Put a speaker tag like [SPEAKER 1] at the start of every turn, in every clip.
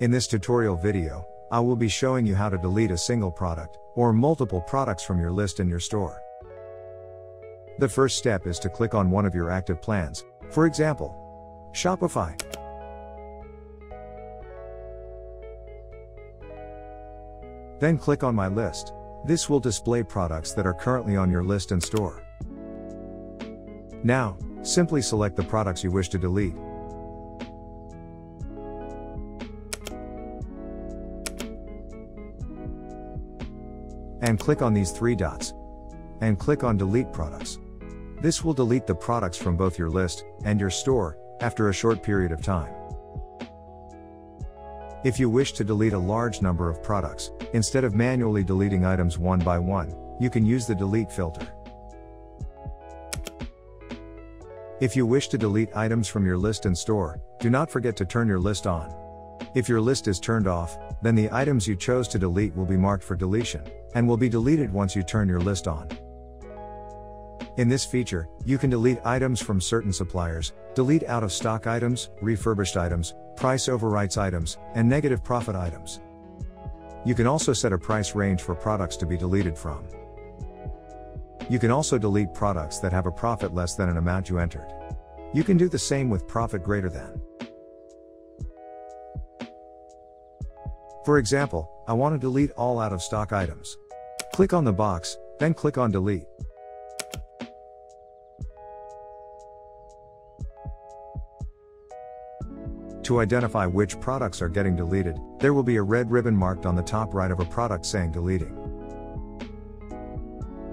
[SPEAKER 1] In this tutorial video, I will be showing you how to delete a single product, or multiple products from your list in your store. The first step is to click on one of your active plans, for example, Shopify. Then click on My List. This will display products that are currently on your list and store. Now, simply select the products you wish to delete. And click on these three dots. And click on Delete Products. This will delete the products from both your list and your store after a short period of time. If you wish to delete a large number of products, instead of manually deleting items one by one, you can use the delete filter. If you wish to delete items from your list and store, do not forget to turn your list on. If your list is turned off, then the items you chose to delete will be marked for deletion, and will be deleted once you turn your list on. In this feature, you can delete items from certain suppliers, delete out of stock items, refurbished items, price overwrites items, and negative profit items. You can also set a price range for products to be deleted from. You can also delete products that have a profit less than an amount you entered. You can do the same with profit greater than. For example, I want to delete all out of stock items. Click on the box, then click on delete. To identify which products are getting deleted, there will be a red ribbon marked on the top right of a product saying deleting.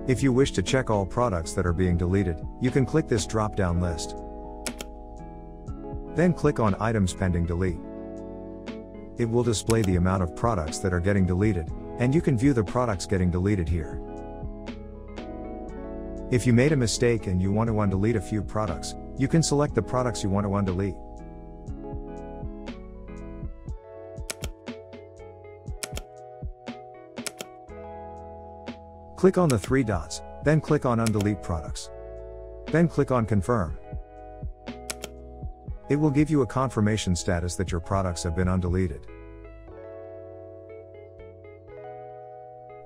[SPEAKER 1] If you wish to check all products that are being deleted, you can click this drop down list. Then click on Items Pending Delete. It will display the amount of products that are getting deleted, and you can view the products getting deleted here. If you made a mistake and you want to undelete a few products, you can select the products you want to undelete. Click on the three dots, then click on Undelete Products. Then click on Confirm. It will give you a confirmation status that your products have been undeleted.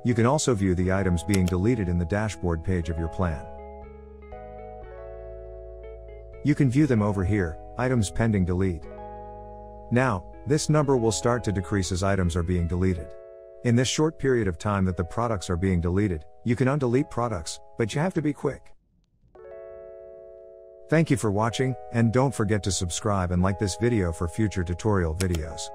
[SPEAKER 1] You can also view the items being deleted in the dashboard page of your plan. You can view them over here, items pending delete. Now, this number will start to decrease as items are being deleted. In this short period of time that the products are being deleted, you can undelete products, but you have to be quick. Thank you for watching, and don't forget to subscribe and like this video for future tutorial videos.